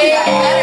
Oi,